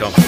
Let's go.